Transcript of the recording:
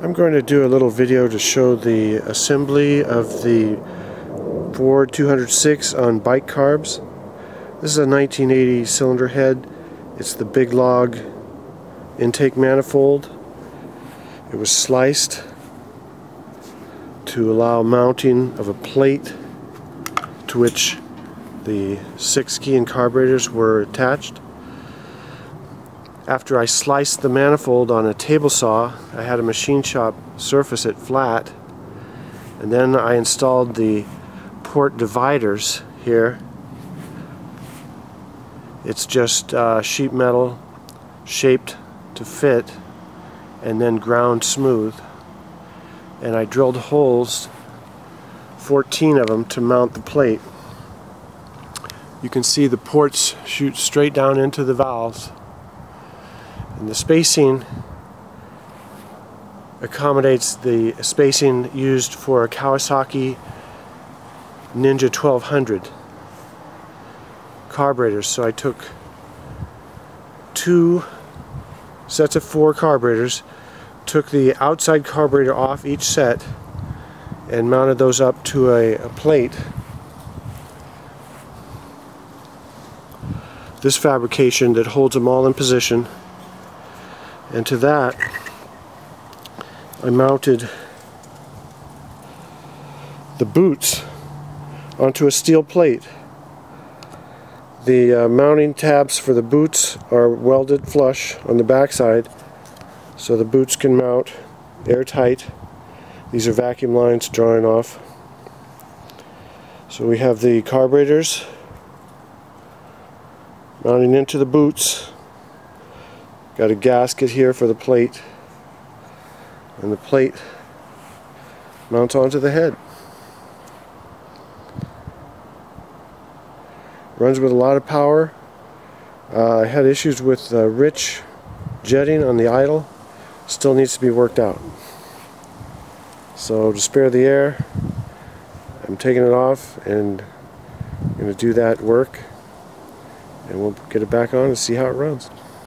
I'm going to do a little video to show the assembly of the Ford 206 on bike carbs. This is a 1980 cylinder head. It's the big log intake manifold. It was sliced to allow mounting of a plate to which the six Keihin carburetors were attached. After I sliced the manifold on a table saw, I had a machine shop surface it flat and then I installed the port dividers here. It's just uh, sheet metal shaped to fit and then ground smooth and I drilled holes 14 of them to mount the plate. You can see the ports shoot straight down into the valves and the spacing accommodates the spacing used for a Kawasaki Ninja 1200 carburetors. So I took two sets of four carburetors, took the outside carburetor off each set and mounted those up to a, a plate. This fabrication that holds them all in position and to that I mounted the boots onto a steel plate. The uh, mounting tabs for the boots are welded flush on the backside so the boots can mount airtight. These are vacuum lines drawing off. So we have the carburetors mounting into the boots Got a gasket here for the plate and the plate mounts onto the head. Runs with a lot of power. Uh, I had issues with uh, rich jetting on the idle. Still needs to be worked out. So to spare the air, I'm taking it off and I'm going to do that work and we'll get it back on and see how it runs.